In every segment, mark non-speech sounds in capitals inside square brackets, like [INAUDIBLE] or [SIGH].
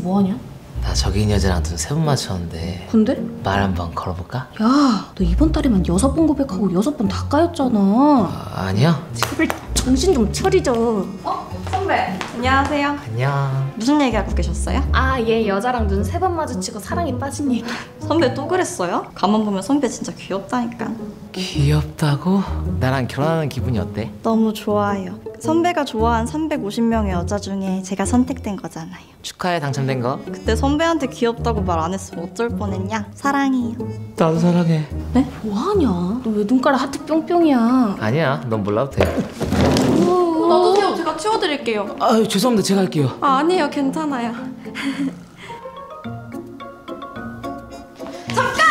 뭐하냐? 나 저기 있는 여자랑 눈 세 번 맞췄는데 근데? 말 한 번 걸어볼까? 야, 너 이번 달에만 여섯 번 고백하고 여섯 번 다 까였잖아. 아, 아니야 제발 정신 좀 차리죠. 선배 안녕하세요 안녕 무슨 얘기하고 계셨어요? 아, 얘 여자랑 눈 세 번 마주치고 사랑에 빠진 얘기. [LAUGHS] 선배 또 그랬어요? 가만 보면 선배 진짜 귀엽다니까 귀엽다고? 나랑 결혼하는 기분이 어때? 너무 좋아요 선배가 좋아한 350명의 여자 중에 제가 선택된 거잖아요 축하해 당첨된 거 그때 선배한테 귀엽다고 말 안 했으면 어쩔 뻔했냐? 사랑해요 나도 사랑해 뭐하냐? 너왜 눈가락 하트 뿅뿅이야? 아니야 넌 몰라도 돼 놔두세요. 제가 치워드릴게요. 아유 죄송합니다 제가 할게요 아, 아니에요. 괜찮아요. 잠깐!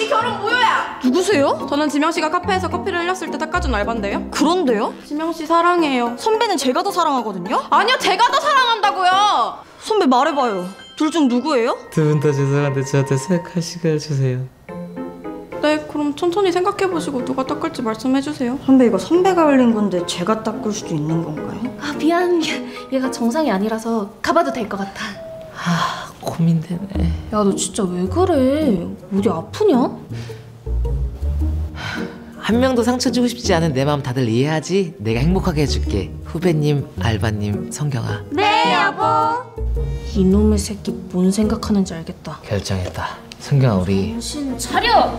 이 결혼 무효야! 누구세요? 저는 지명 씨가 카페에서 커피를 흘렸을 때 닦아준 알바인데요. 그런데요? 지명 씨 사랑해요. 선배는 제가 더 사랑하거든요? 아니요, 제가 더 사랑한다고요! 선배 말해봐요 둘 중 누구예요? 두 분 다 죄송한데 저한테 생각할 시간을 주세요 천천히 생각해보시고 누가 닦을지 말씀해주세요. 선배 이거 선배가 흘린 건데 제가 닦을 수도 있는 건가요? 아, 미안. 얘가 정상이 아니라서 가봐도 될 것 같아. 아 고민되네 야, 너 진짜 왜 그래? 어디 아프냐? 한 명도 상처 주고 싶지 않은 내 마음 다들 이해하지? 내가 행복하게 해줄게 후배님, 알바님, 성경아 네 여보 이놈의 새끼 뭔 생각하는지 알겠다. 결정했다 성경아 우리 정신 차려!